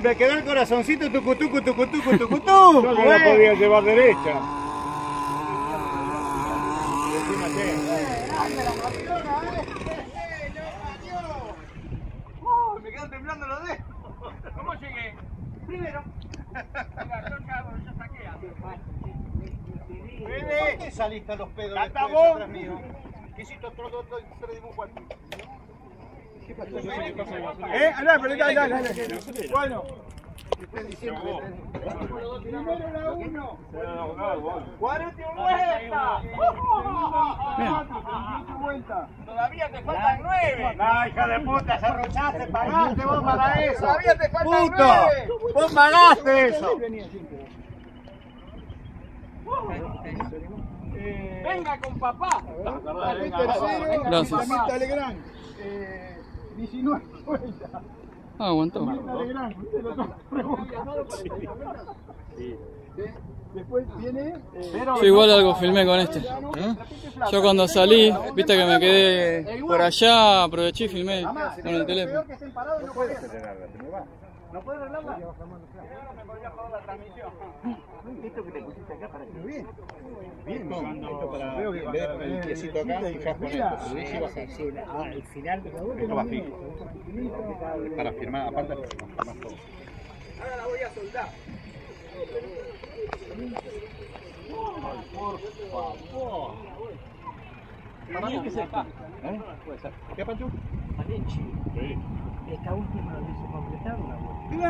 te quedó el corazoncito tucutucu, tucutucu, tucutucu. Yo no la podía llevar derecha. Me quedan temblando los dedos. ¿Cómo llegué? Primero. Yo saqué. ¿Por qué saliste a los pedos atrás mío? ¿Qué hiciste otro, otro, otro, otro dibujo aquí? ¿Eh? Andá, pero dale, dale, dale. Bueno. Primero la uno. 41 vueltas. Todavía te faltan 9. La hija de puta, se arrochaste, pagaste vos para eso. Todavía te faltan ¡Puto! 9. ¡Vos pagaste eso! Venga con papá. Tercero, Gracias. Legrand. Eh, 19 vueltas. Ah, aguantó. Después viene. eh, Yo igual algo filmé con este. Yo cuando salí, viste que me quedé por allá, aproveché y filmé con el teléfono. No puede ¿No puede arreglarla? Esto que te pusiste acá para que bien. Bien, esto para Veo que en vez de poner el piecito acá, fijas con esto. Subís y bajás. al final Esto va fijo. Para firmar, aparte para firmar todo. Ahora la voy a soltar. Para mí que sepa. ¿Eh? Puede ser. ¿Qué, Pancho? Esta última la hice completar una vuelta.